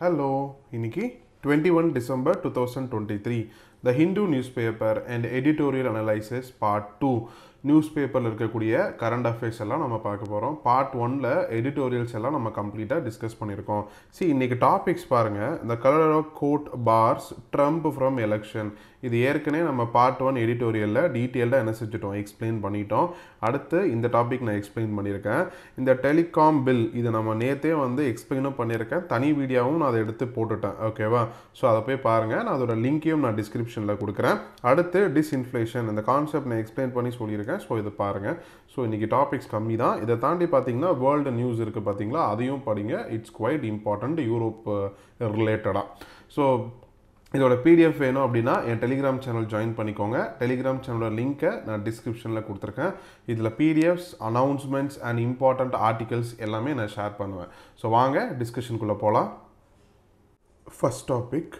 Hello இன்னைக்கு twenty one December two thousand twenty three the Hindu news paper and editorial analysis part two news பேப்பரில் இருக்கக்கூடிய current affairs எல்லாம் நம்ம பார்க்க போகிறோம் பார்ட் ஒனில் எடிட்டோரியல்ஸ் எல்லாம் நம்ம கம்ப்ளீட்டாக டிஸ்கஸ் பண்ணியிருக்கோம். சி இன்றைக்கி டாபிக்ஸ் பாருங்கள் இந்த Colorado court bars Trump from election இது ஏற்கனவே நம்ம பார்ட் ஒன் எடிட்டோரியலில் டீட்டெயில்டாக என்ன செஞ்சுட்டோம் எக்ஸ்பிளைன் பண்ணிட்டோம். அடுத்து இந்த டாபிக் நான் எக்ஸ்பிளைன் பண்ணியிருக்கேன். இந்த டெலிகாம் பில் இது நம்ம நேற்றே வந்து எக்ஸ்பிளைனும் பண்ணியிருக்கேன். தனி வீடியோவும் நான் அதை எடுத்து போட்டுட்டேன். ஓகேவா ஸோ அதை போய் பாருங்கள் நான் அதோட லிங்க்கையும் நான் டிஸ்கிரிப்ஷன் டிஸ்கிரிப்ஷனில் கொடுக்குறேன். அடுத்து டிஸ்இன்ஃப்ளேஷன் இந்த கான்செப்ட் நான் எக்ஸ்பிளைன் பண்ணி சொல்லியிருக்கேன். ஸோ இதை பாருங்கள் ஸோ இன்றைக்கி டாபிக்ஸ் கம்மி தான். இதை தாண்டி பார்த்தீங்கன்னா வேர்ல்டு நியூஸ் இருக்குது பார்த்தீங்களா? அதையும் படிங்க. இட்ஸ் குவைட் இம்பார்ட்டண்ட் யூரோப் ரிலேட்டடாக ஸோ இதோட பிடிஎஃப் வேணும் அப்படின்னா என் டெலிகிராம் சேனல் ஜாயின் பண்ணிக்கோங்க. டெலிகிராம் சேனலோட லிங்க்கை நான் டிஸ்கிரிப்ஷனில் கொடுத்துருக்கேன். இதில் PDFs announcements and important articles எல்லாமே நான் ஷேர் பண்ணுவேன். ஸோ வாங்க டிஸ்கஷனுக்குள்ளே போகலாம் first topic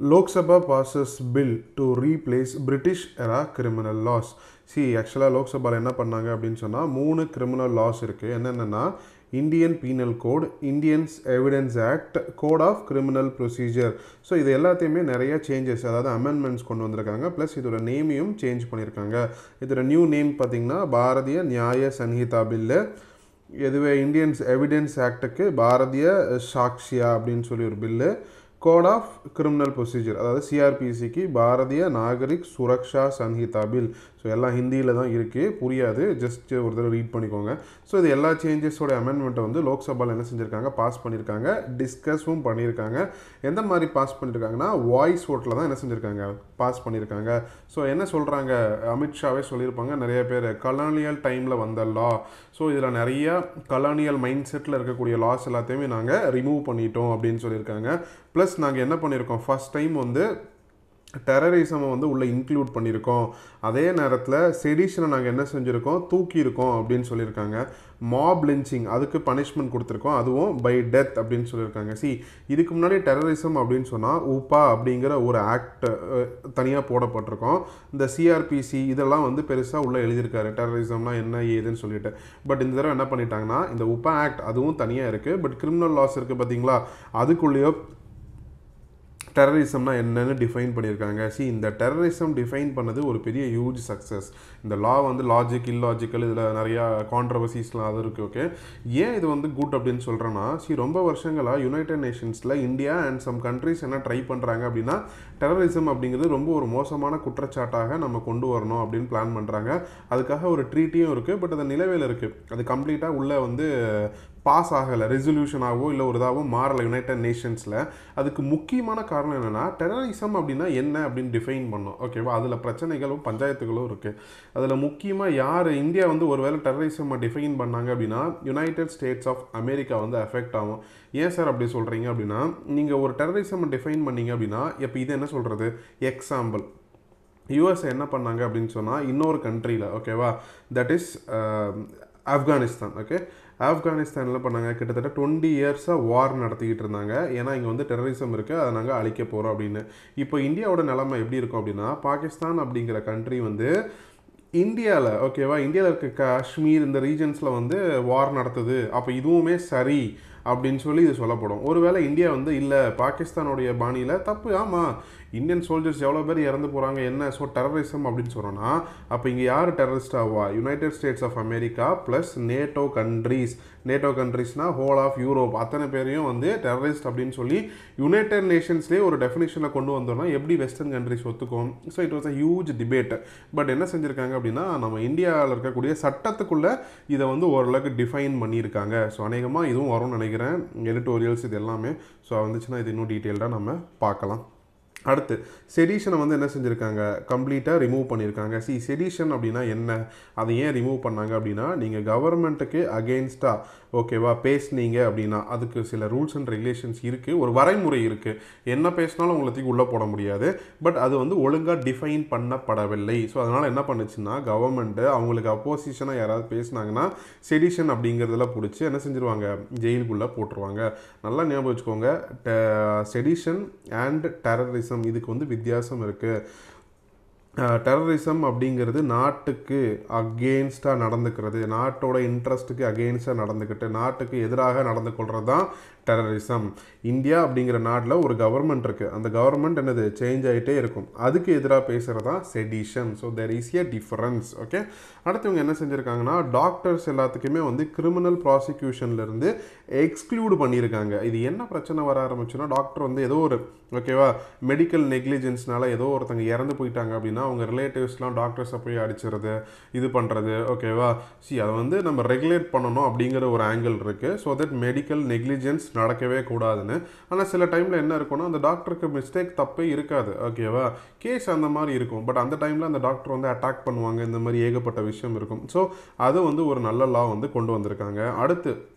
Lok Sabha passes bill to replace British era criminal laws C ஆக்சுவலாக லோக்சபாவில் என்ன பண்ணாங்க அப்படின்னு சொன்னால் மூணு கிரிமினல் லாஸ் இருக்குது என்னென்னா Indian penal code Indians evidence act code of criminal procedure so இது எல்லாத்தையுமே நிறைய சேஞ்சஸ் அதாவது அமெண்ட்மெண்ட்ஸ் கொண்டு வந்திருக்காங்க. ப்ளஸ் இதோட நேமையும் சேஞ்ச் பண்ணியிருக்காங்க. இதோட நியூ நேம் பார்த்திங்கன்னா பாரதிய நியாய சன்ஹிதா பில்லு இதுவே இந்தியன்ஸ் எவிடன்ஸ் ஆக்டுக்கு பாரதிய சாக்ஷியா அப்படின்னு சொல்லி ஒரு bill code of criminal procedure அதாவது சிஆர்பிசிக்கு பாரதிய நாகரிக் சுரக்ஷா சன்ஹிதா பில். ஸோ எல்லாம் ஹிந்தியில் தான் இருக்குது புரியாது. ஜஸ்ட் ஒரு தடவை ரீட் பண்ணிக்கோங்க. ஸோ இது எல்லா சேஞ்சஸோட அமெண்ட்மெண்ட்டை வந்து லோக்சபாவில் என்ன செஞ்சுருக்காங்க? பாஸ் பண்ணியிருக்காங்க டிஸ்கஸும் பண்ணியிருக்காங்க எந்த மாதிரி பாஸ் பண்ணியிருக்காங்கன்னா வாய்ஸ் ஓட்டில் தான் என்ன செஞ்சுருக்காங்க? பாஸ் பண்ணியிருக்காங்க ஸோ என்ன சொல்கிறாங்க அமித்ஷாவே சொல்லியிருப்பாங்க. நிறைய பேர் கலானியல் டைமில் வந்த லா ஸோ இதில் நிறைய கலானியல் மைண்ட் செட்டில் இருக்கக்கூடிய லாஸ் எல்லாத்தையுமே நாங்கள் ரிமூவ் பண்ணிட்டோம் அப்படின்னு சொல்லியிருக்காங்க. ப்ளஸ் நாங்கள் என்ன பண்ணியிருக்கோம் ஃபஸ்ட் டைம் வந்து டெரரிசமை வந்து உள்ளே இன்க்ளூட் பண்ணியிருக்கோம் அதே நேரத்தில் செடிஷனை நாங்கள் என்ன செஞ்சுருக்கோம்? தூக்கியிருக்கோம் அப்படின்னு சொல்லியிருக்காங்க. மாப் லிஞ்சிங் அதுக்கு பனிஷ்மெண்ட் கொடுத்துருக்கோம். அதுவும் பை டெத் அப்படின்னு சொல்லியிருக்காங்க. சி இதுக்கு முன்னாடி டெரரிசம் அப்படின்னு சொன்னால் உப்பா அப்படிங்கிற ஒரு ஆக்ட் தனியாக போடப்பட்டிருக்கோம். இந்த சிஆர்பிசி இதெல்லாம் வந்து பெருசாக உள்ளே எழுதியிருக்காரு. டெரரிசம்னா என்ன ஏதுன்னு சொல்லிட்டு. பட் இந்த தடவை என்ன பண்ணிட்டாங்கன்னா இந்த உப்பா ஆக்ட் அதுவும் தனியாக இருக்குது பட் கிரிமினல் லாஸ் இருக்குது பார்த்தீங்களா அதுக்குள்ளேயோ டெரரிசம்னா என்னன்னு டிஃபைன் பண்ணியிருக்காங்க. சி இந்த டெரரிசம் டிஃபைன் பண்ணது ஒரு பெரிய ஹியூஜ் சக்ஸஸ் இந்த லா வந்து லாஜிக் இல்லாஜிக்கல் இதில் நிறையா கான்ட்ரவர்சிஸ்லாம் அது இருக்குது ஓகே ஏன் இது வந்து குட் அப்படின்னு சொல்கிறேன்னா சி ரொம்ப வருஷங்களாக யுனைடெட் நேஷன்ஸில் இந்தியா அண்ட் சம் கண்ட்ரிஸ் என்ன ட்ரை பண்ணுறாங்க அப்படின்னா டெரரிசம் அப்படிங்கிறது ரொம்ப ஒரு மோசமான குற்றச்சாட்டாக நம்ம கொண்டு வரணும் அப்படின்னு பிளான் பண்ணுறாங்க அதுக்காக ஒரு ட்ரீட்டியும் இருக்குது பட் அது நிலவையில் இருக்குது அது கம்ப்ளீட்டாக உள்ளே வந்து பாஸ் ஆகலை ரெசல்யூஷனாகவோ இல்லை ஒரு இதாகவோ மாறலை யுனைடெட் நேஷன்ஸில் அதுக்கு முக்கியமான காரணம் என்னென்னா டெரரிசம் அப்படின்னா என்ன அப்படின்னு டிஃபைன் பண்ணோம் ஓகேவா அதில் பிரச்சனைகளும் பஞ்சாயத்துகளும் இருக்குது அதில் முக்கியமாக யார் இந்தியா வந்து ஒருவேளை டெரரிசம் டிஃபைன் பண்ணாங்க அப்படின்னா யுனைடெட் ஸ்டேட்ஸ் ஆஃப் அமெரிக்கா வந்து அஃபெக்ட் ஆகும். ஏன் சார் அப்படி சொல்கிறீங்க அப்படின்னா நீங்கள் ஒரு டெரரிசம் டிஃபைன் பண்ணீங்க அப்படின்னா இப்போ இது என்ன சொல்கிறது எக்ஸாம்பிள் யூஎஸ் என்ன பண்ணாங்க அப்படின்னு சொன்னால் இன்னொரு கண்ட்ரியில் ஓகேவா தட் இஸ் ஆப்கானிஸ்தான் ஓகே ஆப்கானிஸ்தானில் பண்ணாங்க கிட்டத்தட்ட டுவெண்ட்டி இயர்ஸாக வார் நடத்திக்கிட்டு இருந்தாங்க. ஏன்னா இங்கே வந்து டெரரிசம் இருக்குது அதை நாங்கள் அழிக்க போகிறோம் அப்படின்னு. இப்போ இந்தியாவோட நிலைமை எப்படி இருக்கும் அப்படின்னா பாகிஸ்தான் அப்படிங்கிற கண்ட்ரி வந்து இந்தியாவில் ஓகேவா இந்தியாவில் இருக்க காஷ்மீர் இந்த ரீஜன்ஸில் வந்து வார் நடத்துது. அப்போ இதுவுமே சரி அப்படின்னு சொல்லி இது சொல்லப்படும். ஒருவேளை இந்தியா வந்து இல்லை பாகிஸ்தானுடைய பாணியில் தப்பு ஆமாம் இந்தியன் சோல்ஜர்ஸ் எவ்வளோ பேர் இறந்து போகிறாங்க என்ன? ஸோ டெரரிசம் அப்படின்னு சொன்னோன்னா அப்போ இங்கே யார் terrorist Aava? United States of America plus NATO countries NATO கண்ட்ரீஸ்னால் whole of Europe அத்தனை பேரையும் வந்து டெரரிஸ்ட் அப்படின்னு சொல்லி யுனைடெட் நேஷன்ஸ்லேயே ஒரு டெஃபினேஷனில் கொண்டு வந்தோம்னா எப்படி western countries ஒத்துக்கும்? So it was a huge debate but என்ன செஞ்சுருக்காங்க அப்படின்னா நம்ம இந்தியாவில் இருக்கக்கூடிய சட்டத்துக்குள்ளே இதை வந்து ஓரளவுக்கு டிஃபைன் பண்ணியிருக்காங்க. ஸோ அநேகமாக இதுவும் வரும்னு நினைக்கிறேன். எடிட்டோரியல்ஸ் இது எல்லாமே. ஸோ வந்துச்சுன்னா இது இன்னும் டீட்டெயில்டாக நம்ம பார்க்கலாம். அடுத்து செடிஷனை வந்து என்ன செஞ்சுருக்காங்க? கம்ப்ளீட்டாக ரிமூவ் பண்ணியிருக்காங்க சி செடிஷன் அப்படின்னா என்ன? அதை ஏன் ரிமூவ் பண்ணாங்க அப்படின்னா நீங்கள் கவர்மெண்ட்டுக்கு அகெயின்ஸ்டாக ஓகேவா பேசுனீங்க அப்படின்னா அதுக்கு சில ரூல்ஸ் அண்ட் ரெகுலேஷன்ஸ் இருக்குது ஒரு வரைமுறை இருக்குது என்ன பேசினாலும் உங்களுக்கு உள்ளே போட முடியாது. பட் அது வந்து ஒழுங்காக டிஃபைன் பண்ணப்படவில்லை. ஸோ அதனால் என்ன பண்ணுச்சுன்னா கவர்மெண்ட்டு அவங்களுக்கு அப்போசிஷனாக யாராவது பேசினாங்கன்னா செடிஷன் அப்படிங்கிறதெல்லாம் பிடிச்சி என்ன செஞ்சுருவாங்க? ஜெயிலுக்குள்ளே போட்டுருவாங்க. நல்லா ஞாபகம் வச்சுக்கோங்க. செடிஷன் அண்ட் டெரரிசம் இதுக்கு வந்து வித்தியாசம் இருக்குது டெரரிசம் அப்படிங்கிறது நாட்டுக்கு அகெயின்ஸ்டாக நடந்துக்கிறது. நாட்டோட இன்ட்ரெஸ்ட்டுக்கு அகெயின்ஸ்டாக நடந்துக்கிட்டு நாட்டுக்கு எதிராக நடந்து கொள்கிறது தான் டெரரிசம் இந்தியா அப்படிங்கிற நாட்டில் ஒரு கவர்மெண்ட் இருக்குது அந்த கவர்மெண்ட் என்னது? சேஞ்ச் ஆகிட்டே இருக்கும். அதுக்கு எதிராக பேசுகிறது தான் sedition so there is a difference okay அடுத்தவங்க என்ன செஞ்சுருக்காங்கன்னா டாக்டர்ஸ் எல்லாத்துக்குமே வந்து கிரிமினல் ப்ராசிக்யூஷன்லேருந்து எக்ஸ்க்ளூட் பண்ணியிருக்காங்க இது என்ன பிரச்சனை வர ஆரம்பிச்சுன்னா டாக்டர் வந்து ஏதோ ஒரு ஓகேவா மெடிக்கல் நெக்லிஜென்ஸ்னால ஏதோ ஒருத்தங்க இறந்து போயிட்டாங்க அப்படின்னா அவங்க ரிலேட்டிவ்ஸ்லாம் டாக்டர்ஸை போய் அடிச்சிருது இது பண்ணுறது ஓகேவா சி அதை வந்து நம்ம ரெகுலேட் பண்ணணும் அப்படிங்கிற ஒரு ஆங்கிள் இருக்குது ஸோ தட் மெடிக்கல் நெக்லிஜென்ஸ் நடக்கவே கூடாதுன்னு. ஆனால் சில டைமில் என்ன இருக்கும்னா அந்த டாக்டருக்கு மிஸ்டேக் தப்பே இருக்காது. ஓகேவா கேஸ் அந்த மாதிரி இருக்கும். பட் அந்த டைமில் அந்த டாக்டர் வந்து அட்டாக் பண்ணுவாங்க. இந்த மாதிரி ஏகப்பட்ட விஷயம் இருக்கும். ஸோ அது வந்து ஒரு நல்ல லா வந்து கொண்டு வந்திருக்காங்க. அடுத்து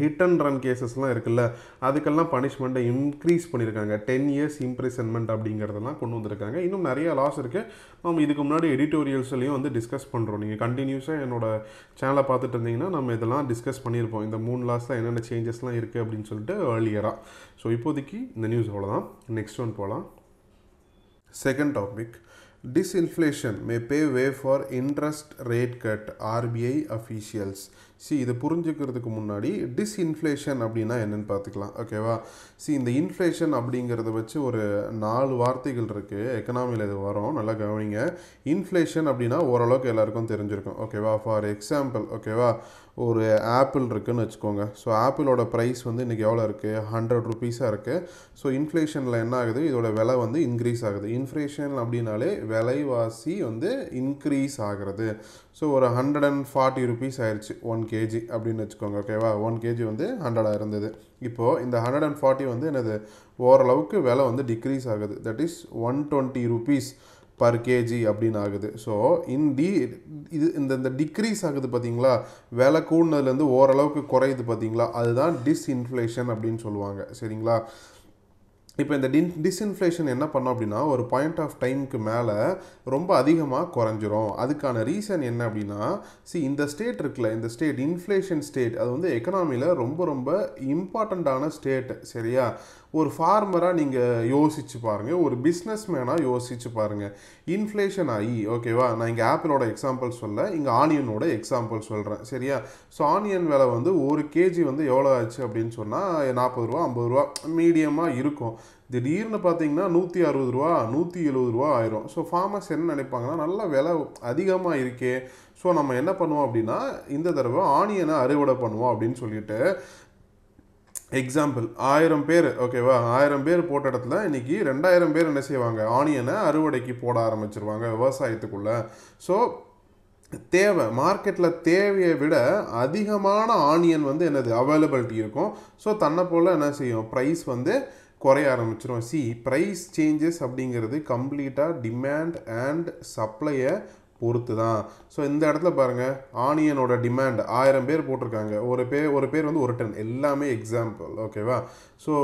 ஹிட் அண்ட் ரன் கேசஸ்லாம் இருக்குல்ல அதுக்கெல்லாம் பனிஷ்மெண்ட்டை இன்க்ரீஸ் பண்ணியிருக்காங்க டென் இயர்ஸ் இம்ப்ரிசன்மெண்ட் அப்படிங்கிறதெல்லாம் கொண்டு வந்திருக்காங்க. இன்னும் நிறைய லாஸ் இருக்குது நம்ம இதுக்கு முன்னாடி எடிட்டோரியல்ஸ்லையும் வந்து டிஸ்கஸ் பண்ணுறோம் நீங்கள் கண்டினியூஸாக என்னோட சேனலை பார்த்துட்டு இருந்தீங்கன்னா நம்ம இதெல்லாம் டிஸ்கஸ் பண்ணியிருப்போம் இந்த மூணு லாஸில் என்னென்ன சேஞ்சஸ்லாம் இருக்குது அப்படின்னு சொல்லிட்டு ஏர்லியராக ஸோ இப்போதைக்கு இந்த நியூஸ் அவ்வளோதான் நெக்ஸ்ட் ஒன் போகலாம் second topic disinflation may pave way for interest rate cut. RBI officials. See இது புரிஞ்சுக்கிறதுக்கு முன்னாடி டிஸ்இன்ஃப்ளேஷன் அப்படின்னா என்னென்னு பார்த்துக்கலாம் ஓகேவா சி இந்த இன்ஃப்ளேஷன் அப்படிங்கிறத வச்சு ஒரு நாலு வார்த்தைகள் இருக்குது எக்கனாமியில் இது வரும் நல்லா கவனிங்க. இன்ஃப்ளேஷன் அப்படின்னா ஓரளவுக்கு எல்லாருக்கும் தெரிஞ்சிருக்கும் ஓகேவா ஃபார் எக்ஸாம்பிள் ஓகேவா ஒரு ஆப்பிள் இருக்குதுன்னு வச்சுக்கோங்க. ஸோ ஆப்பிளோட ப்ரைஸ் வந்து இன்றைக்கி எவ்வளோ இருக்குது ஹண்ட்ரட் ருபீஸாக இருக்குது ஸோ இன்ஃப்ளேஷனில் என்ன ஆகுது? இதோட விலை வந்து இன்க்ரீஸ் ஆகுது. இன்ஃப்ளேஷன் அப்படின்னாலே விலைவாசி வந்து இன்க்ரீஸ் ஆகிறது. ஸோ ஒரு ஹண்ட்ரட் அண்ட் ஃபார்ட்டி ருபீஸ் ஆயிடுச்சு ஒன் கேஜி அப்படின்னு வச்சுக்கோங்க ஓகேவா ஒன் கேஜி வந்து ஹண்ட்ரடாக இருந்தது. இப்போது இந்த ஹண்ட்ரட் அண்ட் ஃபார்ட்டி வந்து என்னது? ஓரளவுக்கு விலை வந்து டிக்ரீஸ் ஆகுது. That is one twenty rupees per KG அப்படின்னு ஆகுது. ஸோ இன் டி இது இந்த இந்த டிக்ரீஸ் ஆகுது பார்த்தீங்களா விலை கூடுனதுலேருந்து ஓரளவுக்கு குறையுது பார்த்தீங்களா அதுதான் டிஸ்இன்ஃப்ளேஷன் அப்படின்னு சொல்லுவாங்க. சரிங்களா? இப்போ இந்த டின் டிஸ்இன்ஃப்ளேஷன் என்ன பண்ணோம் அப்படின்னா ஒரு பாயிண்ட் ஆஃப் டைமுக்கு மேலே ரொம்ப அதிகமாக குறைஞ்சிரும். அதுக்கான ரீசன் என்ன அப்படின்னா சி இந்த ஸ்டேட் இருக்குல்ல இந்த ஸ்டேட் இன்ஃப்ளேஷன் ஸ்டேட் அது வந்து எக்கனாமியில் ரொம்ப ரொம்ப இம்பார்ட்டண்ட்டான ஸ்டேட் சரியா? ஒரு ஃபார்மராக நீங்கள் யோசிச்சு பாருங்கள் ஒரு பிஸ்னஸ் மேனாக யோசிச்சு பாருங்கள் இன்ஃப்ளேஷன் ஆகி ஓகேவா நான் இங்கே ஆப்பிளோட எக்ஸாம்பிள் சொல்ல இங்கே ஆனியனோட எக்ஸாம்பிள் சொல்கிறேன் சரியா? ஸோ ஆனியன் விலை வந்து ஒரு கேஜி வந்து எவ்வளோ ஆச்சு அப்படின்னு சொன்னால் நாற்பது ரூபா ஐம்பது ரூபா மீடியமாக இருக்கும். திடீர்னு பார்த்தீங்கன்னா நூற்றி அறுபது ரூபா நூற்றி எழுபது ரூபா ஆயிரும். ஸோ ஃபார்மர்ஸ் என்ன நினைப்பாங்கன்னா நல்ல விலை அதிகமாக இருக்கே. ஸோ நம்ம என்ன பண்ணுவோம் அப்படின்னா இந்த தடவை ஆனியனை அறுவடை பண்ணுவோம் அப்படின்னு சொல்லிட்டு எக்ஸாம்பிள் ஆயிரம் பேர் ஓகேவா ஆயிரம் பேர் போட்ட இடத்துல இன்னைக்கு ரெண்டாயிரம் பேர் என்ன செய்வாங்க? ஆனியனை அறுவடைக்கு போட ஆரம்பிச்சிருவாங்க விவசாயத்துக்குள்ள. ஸோ தேவை மார்க்கெட்டில் தேவையை விட அதிகமான ஆனியன் வந்து என்னது? அவைலபிலிட்டி இருக்கும். ஸோ தன்னை போல் என்ன செய்யும்? ப்ரைஸ் வந்து குறைய ஆரம்பிச்சிடும் சி ப்ரைஸ் சேஞ்சஸ் அப்படிங்கிறது கம்ப்ளீட்டாக டிமாண்ட் அண்ட் சப்ளையை பொறுத்து தான் ஸோ இந்த இடத்துல பாருங்கள் ஆனியனோட டிமாண்ட் ஆயிரம் பேர் போட்டிருக்காங்க. ஒரு பேர் ஒரு பேர் வந்து ஒரு டன். எல்லாமே எக்ஸாம்பிள் ஓகேவா ஸோ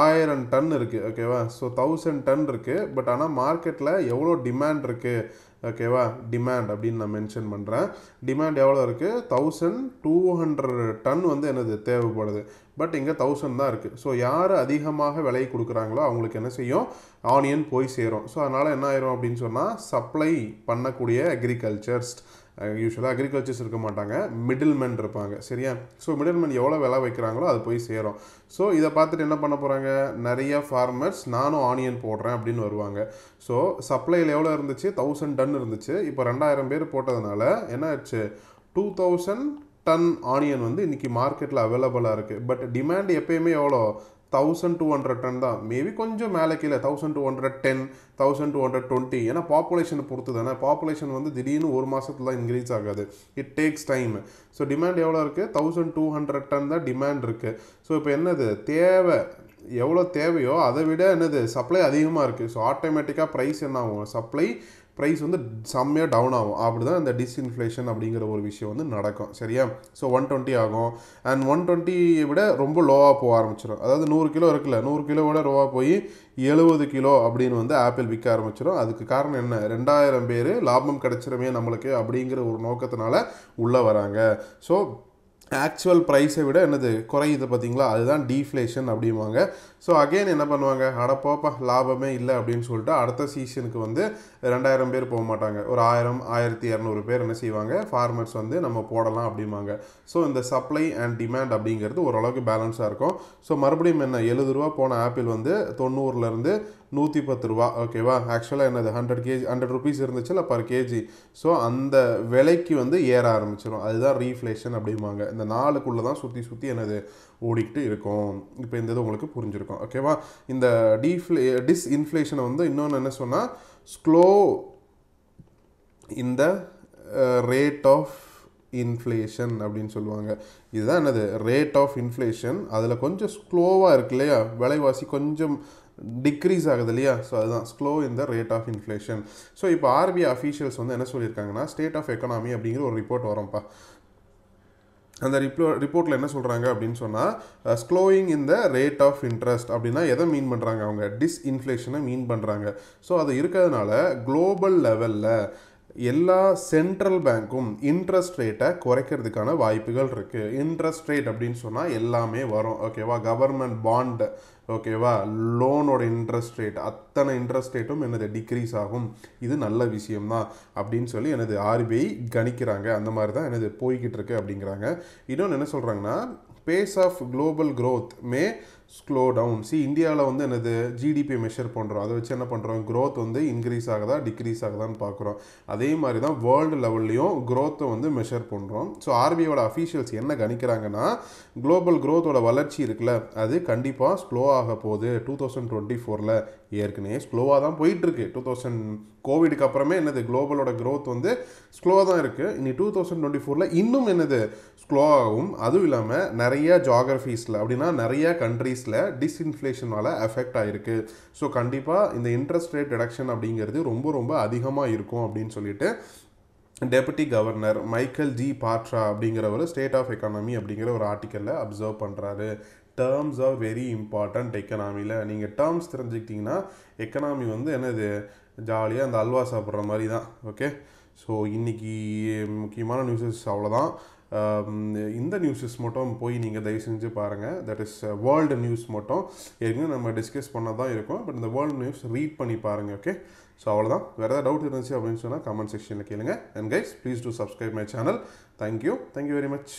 ஆயிரம் டன் இருக்குது ஓகேவா ஸோ தௌசண்ட் டன் இருக்குது பட் ஆனால் மார்க்கெட்டில் எவ்வளோ டிமாண்ட் இருக்குது ஓகேவா டிமாண்ட் அப்படின்னு நான் மென்ஷன் பண்ணுறேன் டிமாண்ட் எவ்வளோ இருக்குது தௌசண்ட் டூ ஹண்ட்ரட் டன் வந்து எனது தேவைப்படுது. பட் இங்கே தௌசண்ட் தான் இருக்குது ஸோ யார் அதிகமாக விலை கொடுக்குறாங்களோ அவங்களுக்கு என்ன செய்யும்? ஆனியன் போய் சேரும். ஸோ அதனால் என்ன ஆயிரும் அப்படின்னு சொன்னால் சப்ளை பண்ணக்கூடிய அக்ரிகல்ச்சர்ஸ் யூஸ்வலாக அக்ரிகல்ச்சர்ஸ் இருக்க மாட்டாங்க. மிடில்மேன் இருப்பாங்க. சரியா? ஸோ மிடில்மேன் எவ்வளோ விலை வைக்கிறாங்களோ அது போய் சேரும். ஸோ இதை பார்த்துட்டு என்ன பண்ண போகிறாங்க நிறைய ஃபார்மர்ஸ் நானும் ஆனியன் போடுறேன் அப்படின்னு வருவாங்க. ஸோ சப்ளையில் எவ்வளோ இருந்துச்சு? தௌசண்ட் டன் இருந்துச்சு. இப்போ ரெண்டாயிரம் பேர் போட்டதுனால என்ன ஆச்சு டூ தௌசண்ட் டன் ஆனியன் வந்து இன்றைக்கி மார்க்கெட்டில் அவைலபிளாக இருக்குது பட் டிமாண்ட் எப்பயுமே எவ்வளோ? தௌசண்ட் டூ ஹண்ட்ரட் டன் தான். மேபி கொஞ்சம் மேலே கீழே thousand two hundred ten thousand two hundred twenty ஏன்னா பாப்புலேஷனை பொறுத்து தானே. பாப்புலேஷன் வந்து திடீர்னு ஒரு மாதத்துல இன்க்ரீஸ் ஆகாது. It takes time so demand எவ்வளோ இருக்குது தௌசண்ட் டூ ஹண்ட்ரட் டன் தான் டிமாண்ட் இருக்குது ஸோ இப்போ என்னது? தேவை. எவ்வளோ தேவையோ அதை விட என்னது? சப்ளை அதிகமாக இருக்குது ஸோ ஆட்டோமேட்டிக்காக ப்ரைஸ் என்ன ஆகும்? சப்ளை ப்ரைஸ் வந்து செம்மையாக டவுன் ஆகும். அப்படி தான் இந்த டிஸ்இன்ஃப்ளேஷன் அப்படிங்கிற ஒரு விஷயம் வந்து நடக்கும். சரியா? ஸோ ஒன் டுவெண்ட்டி ஆகும். அண்ட் ஒன் டுவெண்ட்டியை விட ரொம்ப லோவாக போக ஆரம்பிச்சிடும் அதாவது நூறு கிலோ இருக்குல்ல நூறு கிலோ விட லோவாக போய் எழுபது கிலோ அப்படின்னு வந்து ஆப்பிள் விற்க ஆரம்பிச்சிடும் அதுக்கு காரணம் என்ன? ரெண்டாயிரம் பேர் லாபம் கிடச்சிருமே நம்மளுக்கு அப்படிங்கிற ஒரு நோக்கத்தினால உள்ளே வராங்க. ஸோ ஆக்சுவல் ப்ரைஸை விட என்னது? குறையுது பார்த்தீங்களா அதுதான் டீஃப்ளேஷன் அப்படிம்பாங்க. ஸோ அகைன் என்ன பண்ணுவாங்க? அடப்போப்பா லாபமே இல்லை அப்படின்னு சொல்லிட்டு அடுத்த சீசனுக்கு வந்து ரெண்டாயிரம் பேர் போக மாட்டாங்க. ஒரு ஆயிரம் ஆயிரத்தி இரநூறு பேர் என்ன செய்வாங்க? ஃபார்மர்ஸ் வந்து நம்ம போடலாம் அப்படிம்பாங்க. ஸோ இந்த சப்ளை அண்ட் டிமாண்ட் அப்படிங்கிறது ஓரளவுக்கு பேலன்ஸாக இருக்கும். ஸோ மறுபடியும் என்ன? எழுபது ரூபா போன ஆப்பிள் வந்து தொண்ணூறுலேருந்து நூற்றி பத்து ரூபா ஓகேவா ஆக்சுவலாக என்னது? ஹண்ட்ரட் கேஜி ஹண்ட்ரட் ருபீஸ் இருந்துச்சுல்ல பர் கேஜி ஸோ அந்த விலைக்கு வந்து ஏற ஆரம்பிச்சிடும் அதுதான் ரீஃப்ளேஷன் அப்படிம்பாங்க. இந்த நாளுக்குள்ளே தான் சுற்றி சுற்றி என்னது? ஓடிக்கிட்டு இருக்கும். இப்போ இந்த இது உங்களுக்கு புரிஞ்சிருக்கும். ஓகேவா இந்த டீஃப்ளே டிஸ் இன்ஃப்ளேஷனை வந்து இன்னொன்று என்ன சொன்னால் ஸ்லோ இந்த ரேட் ஆஃப் இன்ஃப்ளேஷன் அப்படின்னு சொல்லுவாங்க. இதுதான் என்னது? ரேட் ஆஃப் இன்ஃப்ளேஷன் அதில் கொஞ்சம் ஸ்லோவாக இருக்கு இல்லையா? விலைவாசி கொஞ்சம் டிக்ரீஸ் ஆகுது இல்லையா? ஸோ அதுதான். ஸ்லோ இந்த ரேட் ஆஃப் இன்ஃப்ளேஷன் ஸோ இப்போ ஆர்பிஐ அஃபீஷியல்ஸ் வந்து என்ன சொல்லியிருக்காங்கன்னா ஸ்டேட் ஆஃப் எக்கனாமி அப்படிங்கிற ஒரு ரிப்போர்ட் வரும்ப்பா. அந்த ரிப்போ ரிப்போர்ட்டில் என்ன சொல்கிறாங்க அப்படின்னு சொன்னால் ஸ்க்ளோயிங் இந்த ரேட் ஆஃப் இன்ட்ரெஸ்ட் அப்படின்னா எதை மீன் பண்ணுறாங்க அவங்க? டிஸ் இன்ஃப்ளேஷனை மீன் பண்ணுறாங்க ஸோ அது இருக்கிறதுனால குளோபல் லெவலில் எல்லா சென்ட்ரல் பேங்க்கும் இன்ட்ரெஸ்ட் ரேட்டை குறைக்கிறதுக்கான வாய்ப்புகள் இருக்குது இன்ட்ரெஸ்ட் ரேட் அப்படின்னு சொன்னால் எல்லாமே வரும். ஓகேவா கவர்மெண்ட் பாண்டு ஓகேவா லோனோட இன்ட்ரெஸ்ட் ரேட் அத்தனை இன்ட்ரெஸ்ட் ரேட்டும் எனது டிக்ரீஸ் ஆகும். இது நல்ல விஷயம்தான் அப்படின்னு சொல்லி எனது ஆர்பிஐ கணிக்கிறாங்க. அந்த மாதிரி தான் எனது போய்கிட்டு இருக்கு அப்படிங்கிறாங்க. இன்னொன்று என்ன சொல்கிறாங்கன்னா pace of global growth may slow down see இந்தியாவில் வந்து என்னது? ஜிடிபி மெஷர் பண்ணுறோம் அதை வச்சு என்ன பண்ணுறோம் க்ரோத் வந்து இன்க்ரீஸ் ஆகுதா டிக்ரீஸ் ஆகுதான்னு பார்க்குறோம். அதே மாதிரி தான் வேர்ல்டு லெவல்லையும் க்ரோத்தை வந்து மெஷர் பண்ணுறோம் ஸோ ஆர்பிஐயோட அஃபீஷியல்ஸ் என்ன கணிக்கிறாங்கன்னா குளோபல் க்ரோத்தோட வளர்ச்சி இருக்குல்ல அது கண்டிப்பாக ஸ்லோ ஆக போகுது. டூ தௌசண்ட் டுவெண்ட்டி ஃபோரில் ஏற்கனவே ஸ்லோவாக தான் போயிட்டுருக்கு. டூ தௌசண்ட் கோவிடுக்கு அப்புறமே என்னது குளோபலோட க்ரோத் வந்து ஸ்லோவாக தான் இருக்குது இனி டூ தௌசண்ட் டுவெண்ட்டி ஃபோரில் இன்னும் என்னது ஸ்லோ ஆகும் அதுவும் இல்லாமல் நிறையா ஜாகிரஃபீஸில் அப்படின்னா நிறைய கண்ட்ரீஸில் டிஸ்இன்ஃப்ளேஷனால் எஃபெக்ட் ஆகிருக்கு ஸோ கண்டிப்பாக இந்த இன்ட்ரெஸ்ட் ரேட் ரிடக்ஷன் அப்படிங்கிறது ரொம்ப ரொம்ப அதிகமாக இருக்கும் அப்படின்னு சொல்லிட்டு deputy governor Michael G Patra அப்படிங்கிறவர் ஸ்டேட் ஆஃப் எக்கானமி அப்படிங்கிற ஒரு ஆர்டிக்கலில் அப்சர்வ் பண்ணுறாரு டேர்ம்ஸ் ஆர் வெரி இம்பார்ட்டண்ட் எக்கனாமியில் நீங்கள் டேர்ம்ஸ் தெரிஞ்சுக்கிட்டிங்கன்னா எக்கனாமி வந்து என்னது? ஜாலியாக அந்த அல்வா சாப்பிட்ற மாதிரி தான் ஓகே ஸோ இன்றைக்கி முக்கியமான நியூஸஸ் அவ்வளோதான் இந்த நியூஸஸ் மட்டும் போய் நீங்கள் தயவு செஞ்சு பாருங்கள் தட் இஸ் வேர்ல்டு நியூஸ் மட்டும். ஏற்கனவே நம்ம டிஸ்கஸ் பண்ண தான் இருக்கும். பட் இந்த வேர்ல்டு நியூஸ் ரீட் பண்ணி பாருங்கள் ஓகே ஸோ அவ்வளோதான் வேறு ஏதாவது டவுட் இருந்துச்சு அப்படின்னு சொன்னால் கமெண்ட் செக்ஷனில் கேளுங்க. And guys please do subscribe my channel thank you thank you very much